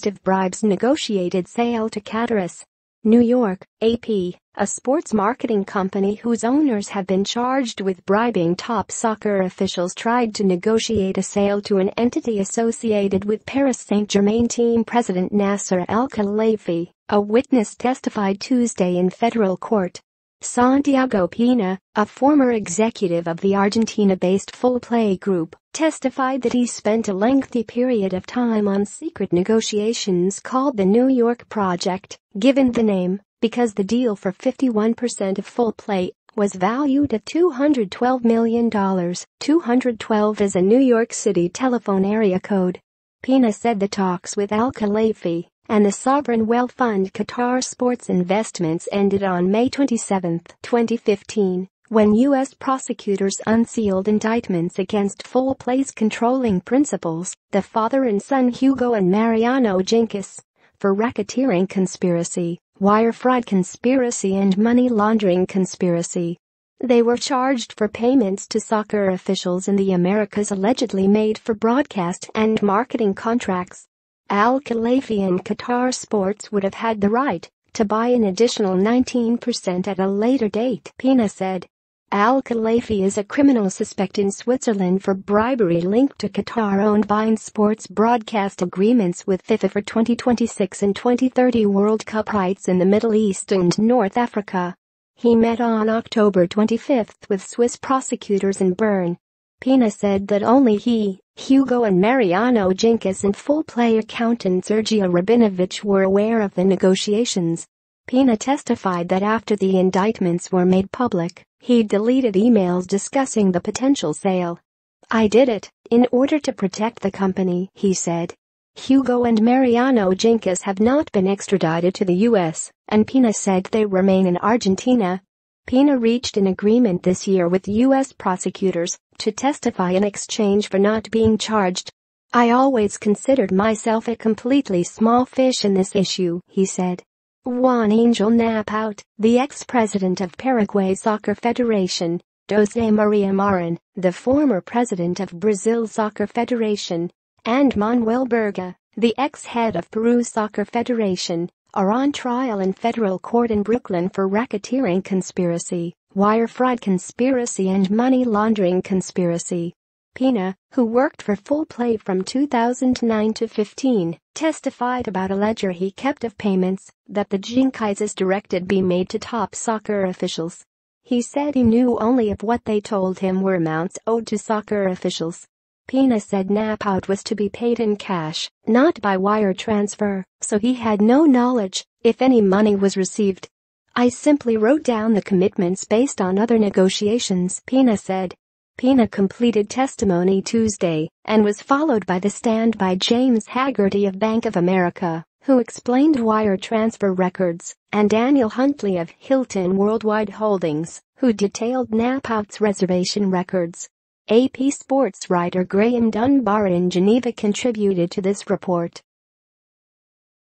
accused of bribes negotiated sale to Qataris. New York, AP, a sports marketing company whose owners have been charged with bribing top soccer officials tried to negotiate a sale to an entity associated with Paris Saint-Germain team president Nasser Al-Khelaifi, a witness testified Tuesday in federal court. Santiago Pena, a former executive of the Argentina-based Full Play Group, testified that he spent a lengthy period of time on secret negotiations called the New York Project, given the name, because the deal for 51% of Full Play was valued at $212 million. 212 is a New York City telephone area code. Pena said the talks with Al-Khelaifi and the sovereign wealth fund Qatar Sports Investments ended on May 27, 2015, when U.S. prosecutors unsealed indictments against Full Play's controlling principals, the father and son Hugo and Mariano Jinkis, for racketeering conspiracy, wire fraud conspiracy and money laundering conspiracy. They were charged for payments to soccer officials in the Americas allegedly made for broadcast and marketing contracts. Al-Khelaifi and Qatar Sports would have had the right to buy an additional 19% at a later date, Pena said. Al-Khelaifi is a criminal suspect in Switzerland for bribery linked to Qatar-owned beIN Sports broadcast agreements with FIFA for 2026 and 2030 World Cup rights in the Middle East and North Africa. He met on October 25 with Swiss prosecutors in Bern. Pena said that only he Hugo and Mariano Jinkis and full play accountant Sergio Rabinovich were aware of the negotiations. Pena testified that after the indictments were made public, he deleted emails discussing the potential sale. I did it, in order to protect the company, he said. Hugo and Mariano Jinkis have not been extradited to the U.S., and Pena said they remain in Argentina. Pena reached an agreement this year with U.S. prosecutors to testify in exchange for not being charged. I always considered myself a completely small fish in this issue, he said. Juan Angel Napout, the ex-president of Paraguay Soccer Federation, Jose Maria Marin, the former president of Brazil Soccer Federation, and Manuel Burga, the ex-head of Peru Soccer Federation, are on trial in federal court in Brooklyn for racketeering conspiracy wire fraud conspiracy and money laundering conspiracy. Pena, who worked for Full Play from 2009 to 15, testified about a ledger he kept of payments that the Jinkises directed be made to top soccer officials. He said he knew only of what they told him were amounts owed to soccer officials. Pena said Napout was to be paid in cash, not by wire transfer, so he had no knowledge if any money was received. I simply wrote down the commitments based on other negotiations, Pena said. Pena completed testimony Tuesday and was followed by the stand by James Haggerty of Bank of America, who explained wire transfer records, and Daniel Huntley of Hilton Worldwide Holdings, who detailed Napout's reservation records. AP sports writer Graham Dunbar in Geneva contributed to this report.